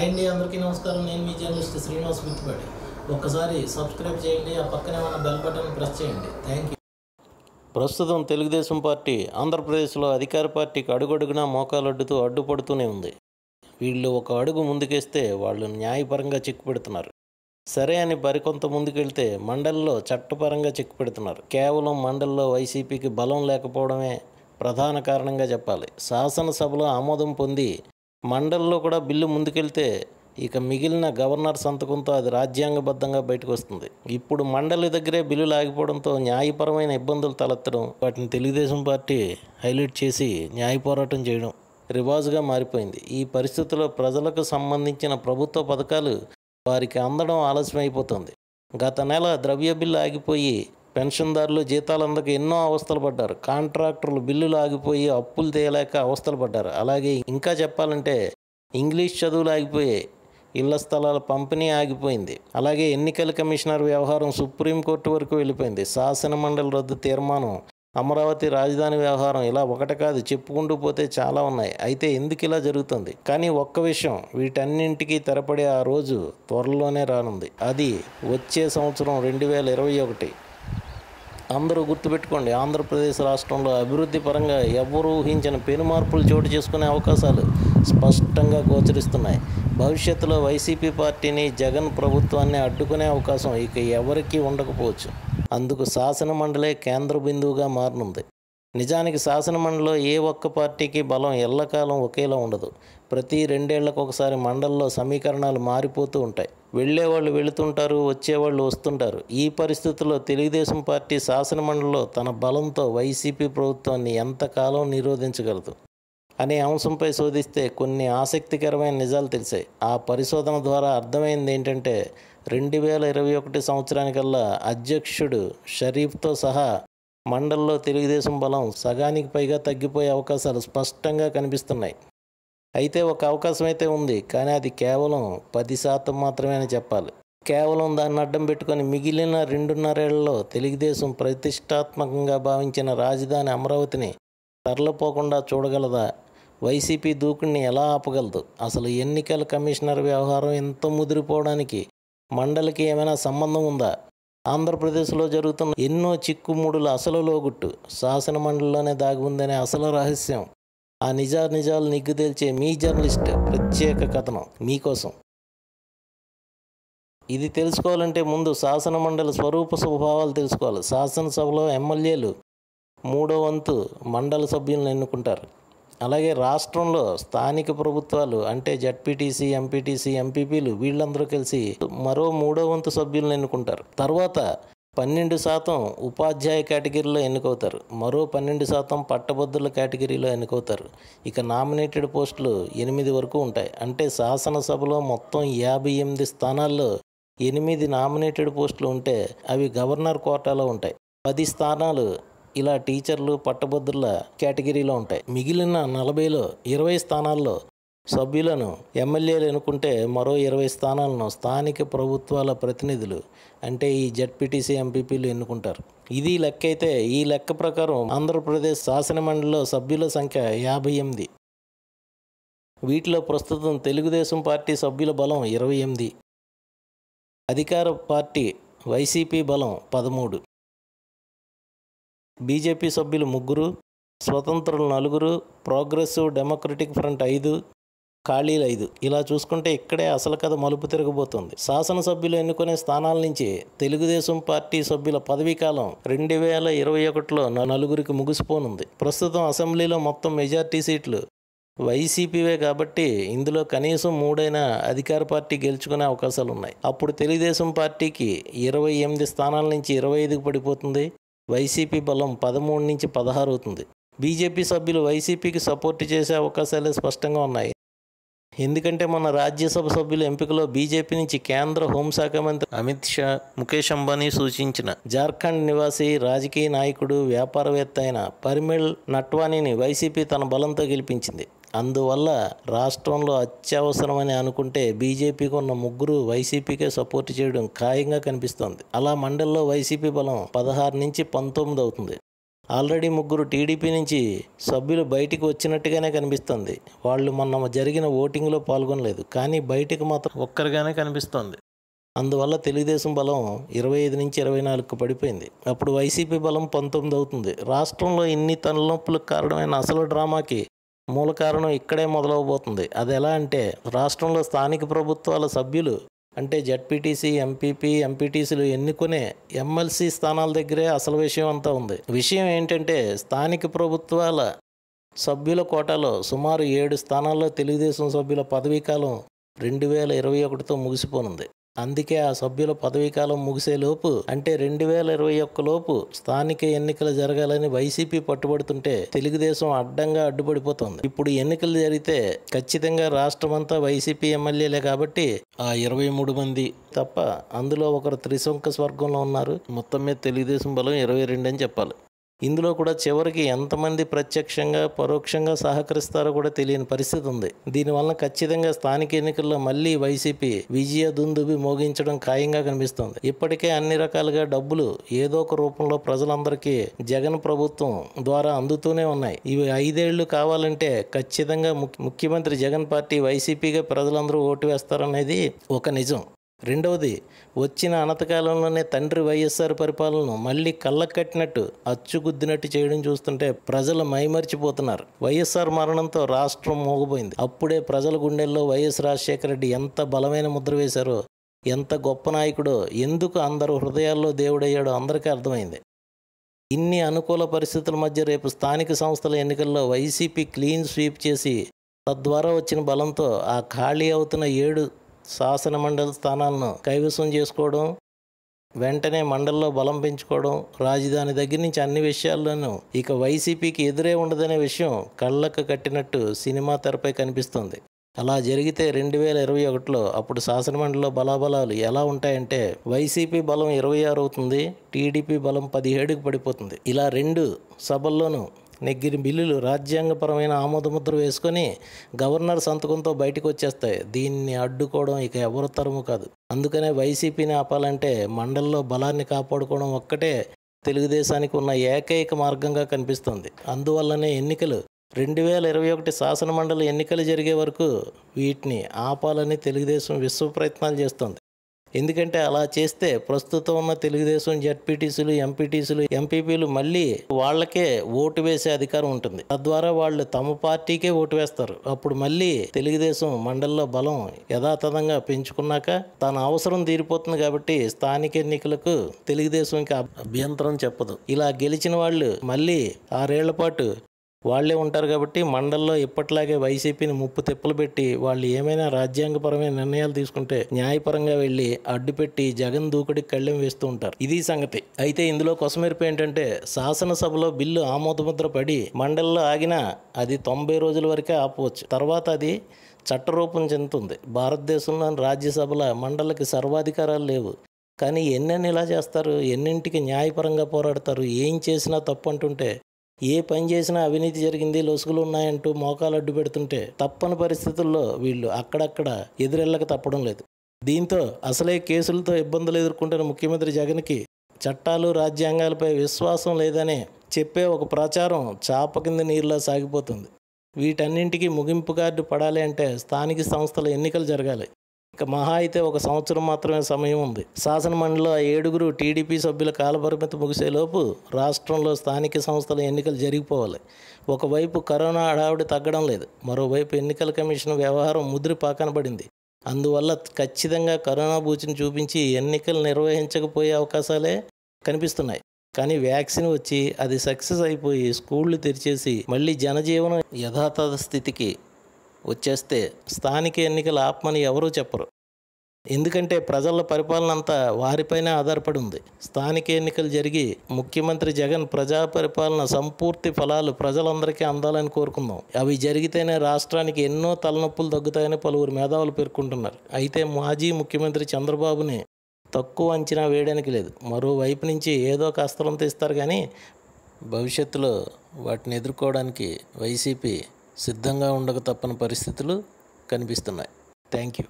Hi అండి అందరికీ నమస్కారం. నేను మీ జర్నలిస్ట్ శ్రీనివాస్ మిత్తిపాటి. ఒక్కసారి సబ్స్క్రైబ్ చేయండి ఆ పక్కనే ఉన్న బెల్ బటన్ ప్రెస్ చేయండి. థ్యాంక్ యూ ప్రస్తుతం తెలుగుదేశం పార్టీ ఆంధ్రప్రదేశ్లో అధికార పార్టీకి అడుగడుగునా మోకాలడ్డుతూ అడ్డుపడుతూనే ఉంది. వీళ్ళు ఒక అడుగు ముందుకేస్తే వాళ్ళు న్యాయపరంగా చిక్కుపెడుతున్నారు సరే అని మరికొంత ముందుకెళ్తే మండలిలో చట్టపరంగా చిక్కుపెడుతున్నారు కేవలం మండలిలో వైసీపీకి బలం లేకపోవడమే ప్రధాన కారణంగా చెప్పాలి. శాసనసభలో ఆమోదం పొంది మండలిలో కూడా బిల్లు ముందుకెళ్తే ఇక మిగిలిన గవర్నర్ సంతకంతో అది రాజ్యాంగబద్ధంగా బయటకు వస్తుంది ఇప్పుడు మండలి దగ్గరే బిల్లులు ఆగిపోవడంతో న్యాయపరమైన ఇబ్బందులు తలెత్తడం వాటిని తెలుగుదేశం పార్టీ హైలైట్ చేసి న్యాయ పోరాటం చేయడం రివాజుగా మారిపోయింది. ఈ పరిస్థితుల్లో ప్రజలకు సంబంధించిన ప్రభుత్వ పథకాలు వారికి అందడం ఆలస్యం అయిపోతుంది గత నెల ద్రవ్య బిల్లు ఆగిపోయి పెన్షన్దారులు జీతాలు ఎన్నో అవస్థలు పడ్డారు. కాంట్రాక్టర్లు బిల్లులు ఆగిపోయి అప్పులు తేయలేక అవస్థలు పడ్డారు. అలాగే ఇంకా చెప్పాలంటే ఇంగ్లీష్ చదువులు ఆగిపోయాయి ఇళ్ళ స్థలాల పంపిణీ ఆగిపోయింది. అలాగే ఎన్నికల కమిషనర్ వ్యవహారం సుప్రీంకోర్టు వరకు వెళ్ళిపోయింది. శాసన మండలి రద్దు తీర్మానం అమరావతి రాజధాని వ్యవహారం ఇలా ఒకటి కాదు చెప్పుకుంటూ పోతే చాలా ఉన్నాయి. అయితే ఎందుకు ఇలా జరుగుతుంది? కానీ ఒక్క విషయం వీటన్నింటికీ తెరపడే ఆ రోజు త్వరలోనే రానుంది. అది వచ్చే సంవత్సరం రెండు వేల ఇరవై ఒకటి. అందరూ గుర్తుపెట్టుకోండి ఆంధ్రప్రదేశ్ రాష్ట్రంలో అభివృద్ధి పరంగా ఎవరు ఊహించిన పెను మార్పులు చోటు చేసుకునే అవకాశాలు స్పష్టంగా గోచరిస్తున్నాయి. భవిష్యత్తులో వైసీపీ పార్టీని జగన్ ప్రభుత్వాన్ని అడ్డుకునే అవకాశం ఇక ఎవరికీ ఉండకపోవచ్చు. అందుకు శాసన మండలే కేంద్ర బిందువుగా మారనుంది. నిజానికి శాసనమండలిలో ఏ ఒక్క పార్టీకి బలం ఎల్లకాలం ఒకేలా ఉండదు. ప్రతి రెండేళ్ళకు ఒకసారి మండలిలో సమీకరణాలు మారిపోతూ ఉంటాయి. వెళ్ళేవాళ్ళు వెళుతుంటారు వచ్చేవాళ్ళు వస్తుంటారు. ఈ పరిస్థితుల్లో తెలుగుదేశం పార్టీ శాసనమండలిలో తన బలంతో వైసీపీ ప్రభుత్వాన్ని ఎంతకాలం నిరోధించగలదు? అనే అంశంపై శోధిస్తే కొన్ని ఆసక్తికరమైన నిజాలు తెలిసాయి. ఆ పరిశోధన ద్వారా అర్థమైంది ఏంటంటే రెండు వేల ఇరవై ఒకటి సంవత్సరానికల్లా అధ్యక్షుడు షరీఫ్తో సహా మండల్లో తెలుగుదేశం బలం సగానికి పైగా తగ్గిపోయే అవకాశాలు స్పష్టంగా కనిపిస్తున్నాయి. అయితే ఒక అవకాశం అయితే ఉంది కానీ అది కేవలం పది శాతం మాత్రమే అని చెప్పాలి. కేవలం దాన్ని అడ్డం పెట్టుకొని మిగిలిన రెండున్నరేళ్ళలో తెలుగుదేశం ప్రతిష్టాత్మకంగా భావించిన రాజధాని అమరావతిని తరలిపోకుండా చూడగలదా? వైసీపీ దూకుడిని ఎలా ఆపగలదు? అసలు ఎన్నికల కమిషనర్ వ్యవహారం ఎంత ముదిరిపోవడానికి మండలికి ఏమైనా సంబంధం ఉందా? ఆంధ్రప్రదేశ్లో జరుగుతున్న ఎన్నో చిక్కుముడుల అసలు లోగుట్టు శాసన మండలిలోనే దాగి ఉందనే అసలు రహస్యం ఆ నిజా నిజాలు నిగ్గుదేల్చే మీ జర్నలిస్ట్ ప్రత్యేక కథనం మీకోసం. ఇది తెలుసుకోవాలంటే ముందు శాసన మండలి స్వరూప స్వభావాలు తెలుసుకోవాలి. శాసనసభలో ఎమ్మెల్యేలు మూడో వంతు మండల సభ్యులను ఎన్నుకుంటారు. అలాగే రాష్ట్రంలో స్థానిక ప్రభుత్వాలు అంటే జడ్పీటీసీ ఎంపీటీసీ ఎంపీపీలు వీళ్ళందరూ కలిసి మరో మూడో వంతు సభ్యులను ఎన్నుకుంటారు. తర్వాత పన్నెండు శాతం ఉపాధ్యాయ కేటగిరీలో ఎన్నుకవుతారు మరో పన్నెండు శాతం పట్టభద్రుల కేటగిరీలో ఎన్నుకవుతారు ఇక నామినేటెడ్ పోస్టులు ఎనిమిది వరకు ఉంటాయి. అంటే శాసనసభలో మొత్తం యాభై ఎనిమిది స్థానాల్లో ఎనిమిది నామినేటెడ్ పోస్టులు ఉంటే అవి గవర్నర్ కోటాలో ఉంటాయి. పది స్థానాలు ఇలా టీచర్లు పట్టభద్రుల కేటగిరీలో ఉంటాయి. మిగిలిన నలభైలో ఇరవై స్థానాల్లో సభ్యులను ఎమ్మెల్యేలు ఎన్నుకుంటే మరో ఇరవై స్థానాలను స్థానిక ప్రభుత్వాల ప్రతినిధులు అంటే ఈ జడ్పీటీసీ ఎంపీపీలు ఎన్నుకుంటారు. ఇది లెక్క అయితే ఈ లెక్క ప్రకారం ఆంధ్రప్రదేశ్ శాసనమండలిలో సభ్యుల సంఖ్య యాభై ఎనిమిది. వీటిలో ప్రస్తుతం తెలుగుదేశం పార్టీ సభ్యుల బలం ఇరవై ఎనిమిది. అధికార పార్టీ వైసీపీ బలం పదమూడు. బీజేపీ సభ్యులు ముగ్గురు స్వతంత్రులు నలుగురు ప్రోగ్రెసివ్ డెమోక్రటిక్ ఫ్రంట్ ఐదు ఖాళీలు ఐదు. ఇలా చూసుకుంటే ఇక్కడే అసలు కథ మలుపు తిరగబోతుంది. శాసనసభ్యులు ఎన్నుకునే స్థానాల నుంచి తెలుగుదేశం పార్టీ సభ్యుల పదవీకాలం రెండు వేల ఇరవై ఒకటిలో నలుగురికి ముగిసిపోనుంది. ప్రస్తుతం అసెంబ్లీలో మొత్తం మెజార్టీ సీట్లు వైసీపీవే కాబట్టి ఇందులో కనీసం మూడైనా అధికార పార్టీ గెలుచుకునే అవకాశాలు ఉన్నాయి అప్పుడు తెలుగుదేశం పార్టీకి ఇరవై ఎనిమిది స్థానాల నుంచి ఇరవై ఐదుకు పడిపోతుంది. వైసీపీ బలం పదమూడు నుంచి పదహారు అవుతుంది. బీజేపీ సభ్యులు వైసీపీకి సపోర్ట్ చేసే అవకాశాలే స్పష్టంగా ఉన్నాయి. ఎందుకంటే మన రాజ్యసభ సభ్యుల ఎంపికలో బీజేపీ నుంచి కేంద్ర హోంశాఖ మంత్రి అమిత్ షా ముఖేష్ అంబానీ సూచించిన జార్ఖండ్ నివాసి రాజకీయ నాయకుడు వ్యాపారవేత్త అయిన పరిమిళ్ నట్వానీని వైసీపీ తన బలంతో గెలిపించింది. అందువల్ల రాష్ట్రంలో అత్యవసరమని అనుకుంటే బీజేపీకి ఉన్న ముగ్గురు వైసీపీకే సపోర్ట్ చేయడం ఖాయంగా కనిపిస్తోంది. అలా మండలిలో వైసీపీ బలం పదహారు నుంచి పంతొమ్మిది అవుతుంది. ఆల్రెడీ ముగ్గురు టీడీపీ నుంచి సభ్యులు బయటికి వచ్చినట్టుగానే కనిపిస్తుంది. వాళ్ళు మొన్న జరిగిన ఓటింగ్లో పాల్గొనలేదు. కానీ బయటికి మాత్రం ఒక్కరిగానే కనిపిస్తోంది. అందువల్ల తెలుగుదేశం బలం ఇరవై ఐదు నుంచి ఇరవై నాలుగుకు పడిపోయింది. అప్పుడు వైసీపీ బలం పంతొమ్మిది అవుతుంది. రాష్ట్రంలో ఇన్ని తలనొప్పులకు కారణమైన అసలు డ్రామాకి మూల కారణం ఇక్కడే మొదలవబోతుంది. అది ఎలా అంటే రాష్ట్రంలో స్థానిక ప్రభుత్వాల సభ్యులు అంటే జడ్పీటీసీ ఎంపీపీ ఎంపీటీసీలు ఎన్నుకునే ఎమ్మెల్సీ స్థానాల దగ్గరే అసలు విషయం అంతా ఉంది. విషయం ఏంటంటే స్థానిక ప్రభుత్వాల సభ్యుల కోటాలో సుమారు ఏడు స్థానాల్లో తెలుగుదేశం సభ్యుల పదవీకాలం రెండు వేల ఇరవై ఒకటితో ముగిసిపోనుంది. అందుకే ఆ సభ్యుల పదవీకాలం ముగిసేలోపు అంటే రెండు వేల ఇరవై ఒక్క లోపు స్థానిక ఎన్నికలు జరగాలని వైసీపీ పట్టుబడుతుంటే తెలుగుదేశం అడ్డంగా అడ్డుపడిపోతుంది. ఇప్పుడు ఎన్నికలు జరిగితే ఖచ్చితంగా రాష్ట్రమంతా వైసీపీ ఎమ్మెల్యేలే కాబట్టి ఆ ఇరవై మూడు మంది తప్ప అందులో ఒకరు త్రిశంక స్వర్గంలో ఉన్నారు. మొత్తం మీద తెలుగుదేశం బలం ఇరవై రెండు అని చెప్పాలి. ఇందులో కూడా చివరికి ఎంతమంది ప్రత్యక్షంగా పరోక్షంగా సహకరిస్తారో కూడా తెలియని పరిస్థితి ఉంది. దీనివల్ల ఖచ్చితంగా స్థానిక ఎన్నికల్లో మళ్ళీ వైసీపీ విజయ దుందుబి మోగించడం ఖాయంగా కనిపిస్తోంది. ఇప్పటికే అన్ని రకాలుగా డబ్బులు ఏదో ఒక రూపంలో ప్రజలందరికీ జగన్ ప్రభుత్వం ద్వారా అందుతూనే ఉన్నాయి. ఇవి ఐదేళ్ళు కావాలంటే ఖచ్చితంగా ముఖ్యమంత్రి జగన్ పార్టీ వైసీపీగా ప్రజలందరూ ఓటు వేస్తారనేది ఒక నిజం. రెండవది వచ్చిన అనతకాలంలోనే తండ్రి వైఎస్ఆర్ పరిపాలనను మళ్ళీ కళ్ళకట్టినట్టు అచ్చుగుద్దినట్టు చేయడం చూస్తుంటే ప్రజలు మైమర్చిపోతున్నారు. వైఎస్ఆర్ మరణంతో రాష్ట్రం మోగపోయింది అప్పుడే ప్రజల గుండెల్లో వైఎస్ రాజశేఖర రెడ్డి ఎంత బలమైన ముద్ర వేశారో ఎంత గొప్ప నాయకుడో ఎందుకు అందరూ హృదయాల్లో దేవుడయ్యాడో అందరికీ అర్థమైంది. ఇన్ని అనుకూల పరిస్థితుల మధ్య రేపు స్థానిక సంస్థల ఎన్నికల్లో వైసీపీ క్లీన్ స్వీప్ చేసి తద్వారా వచ్చిన బలంతో ఆ ఖాళీ అవుతున్న ఏడు శాసన మండలి స్థానాలను కైవసం చేసుకోవడం వెంటనే మండల్లో బలం పెంచుకోవడం రాజధాని దగ్గర నుంచి అన్ని విషయాల్లోనూ ఇక వైసీపీకి ఎదురే ఉండదనే విషయం కళ్ళకు కట్టినట్టు సినిమా తెరపై కనిపిస్తుంది. అలా జరిగితే రెండు వేల ఇరవై ఒకటిలో అప్పుడు శాసనమండలిలో బలాబలాలు ఎలా ఉంటాయంటే వైసీపీ బలం ఇరవై ఆరు అవుతుంది టీడీపీ బలం పదిహేడుకి పడిపోతుంది. ఇలా రెండు సభల్లోనూ నెగ్గిన బిల్లులు రాజ్యాంగపరమైన ఆమోదముద్ర వేసుకొని గవర్నర్ సంతకంతో బయటకు వచ్చేస్తాయి దీన్ని అడ్డుకోవడం ఇక ఎవరి తరము కాదు. అందుకనే వైసీపీని ఆపాలంటే మండల్లో బలాన్ని కాపాడుకోవడం ఒక్కటే తెలుగుదేశానికి ఉన్న ఏకైక మార్గంగా కనిపిస్తుంది. అందువల్లనే ఎన్నికలు రెండు వేల ఇరవై ఒకటి శాసనమండలి ఎన్నికలు జరిగే వరకు వీటిని ఆపాలని తెలుగుదేశం విశ్వ ప్రయత్నాలు చేస్తోంది. ఎందుకంటే అలా చేస్తే ప్రస్తుతం ఉన్న తెలుగుదేశం జడ్పీటీసీలు ఎంపీటీసీలు ఎంపీపీలు మళ్ళీ వాళ్ళకే ఓటు వేసే అధికారం ఉంటుంది. తద్వారా వాళ్ళు తమ పార్టీకే ఓటు వేస్తారు. అప్పుడు మళ్ళీ తెలుగుదేశం మండలిలో బలం యథాతథంగా పెంచుకున్నాక తన అవసరం తీరిపోతుంది కాబట్టి స్థానిక ఎన్నికలకు తెలుగుదేశంకి అభ్యంతరం చెప్పదు. ఇలా గెలిచిన వాళ్ళు మళ్ళీ ఆరేళ్ళ పాటు వాళ్ళే ఉంటారు కాబట్టి మండల్లో ఇప్పట్లాగే వైసీపీని ముప్పు తిప్పలు పెట్టి వాళ్ళు ఏమైనా రాజ్యాంగపరమైన నిర్ణయాలు తీసుకుంటే న్యాయపరంగా వెళ్ళి అడ్డుపెట్టి జగన్ దూకుడికి కళ్ళెం వేస్తూ ఉంటారు. ఇది సంగతి. అయితే ఇందులో కొసమెరుపు ఏంటంటే శాసనసభలో బిల్లు ఆమోదముద్ర పడి మండల్లో ఆగినా అది తొంభై రోజుల వరకే ఆపవచ్చు. తర్వాత అది చట్టరూపం చెందుతుంది. భారతదేశంలోని రాజ్యసభల మండలకి సర్వాధికారాలు లేవు. కానీ ఎన్నెన్ని ఇలా చేస్తారు? ఎన్నింటికి న్యాయపరంగా పోరాడతారు? ఏం చేసినా తప్పు అంటుంటే ఏ పని చేసినా అవినీతి జరిగింది లొసుగులు ఉన్నాయంటూ మోకాలు అడ్డు పెడుతుంటే తప్పని పరిస్థితుల్లో వీళ్ళు అక్కడక్కడ ఎదురెళ్ళక తప్పడం లేదు. దీంతో అసలే కేసులతో ఇబ్బందులు ఎదుర్కొంటున్న ముఖ్యమంత్రి జగన్కి చట్టాలు రాజ్యాంగాలపై విశ్వాసం లేదని చెప్పే ఒక ప్రచారం చాప కింద నీరులా సాగిపోతుంది. వీటన్నింటికీ ముగింపు కార్డు పడాలి అంటే స్థానిక సంస్థల ఎన్నికలు జరగాలి. ఇక మహా అయితే ఒక సంవత్సరం మాత్రమే సమయం ఉంది. శాసనమండలిలో ఆ ఏడుగురు టీడీపీ సభ్యుల కాలపరిమితి ముగిసేలోపు రాష్ట్రంలో స్థానిక సంస్థల ఎన్నికలు జరిగిపోవాలి. ఒకవైపు కరోనా హడావిడి తగ్గడం లేదు. మరోవైపు ఎన్నికల కమిషన్ వ్యవహారం ముద్రి పాకన పడింది. అందువల్ల ఖచ్చితంగా కరోనా బూచిని చూపించి ఎన్నికలు నిర్వహించకపోయే అవకాశాలే కనిపిస్తున్నాయి. కానీ వ్యాక్సిన్ వచ్చి అది సక్సెస్ అయిపోయి స్కూళ్ళు తెరిచేసి మళ్ళీ జనజీవనం యథాతథ స్థితికి వచ్చేస్తే స్థానిక ఎన్నికల ఆపమని ఎవరూ చెప్పరు. ఎందుకంటే ప్రజల పరిపాలన అంతా వారిపైనే ఆధారపడి ఉంది స్థానిక ఎన్నికలు జరిగి ముఖ్యమంత్రి జగన్ ప్రజా పరిపాలన సంపూర్తి ఫలాలు ప్రజలందరికీ అందాలని కోరుకుందాం. అవి జరిగితేనే రాష్ట్రానికి ఎన్నో తలనొప్పులు తగ్గుతాయని పలువురు మేధావులు పేర్కొంటున్నారు. అయితే మాజీ ముఖ్యమంత్రి చంద్రబాబుని తక్కువ అంచనా వేయడానికి లేదు. మరోవైపు నుంచి ఏదో ఒక అస్త్రం తీస్తారు కానీ భవిష్యత్తులో వాటిని ఎదుర్కోవడానికి వైసీపీ సిద్ధంగా ఉండక తప్పని పరిస్థితులు కనిపిస్తున్నాయి. Thank you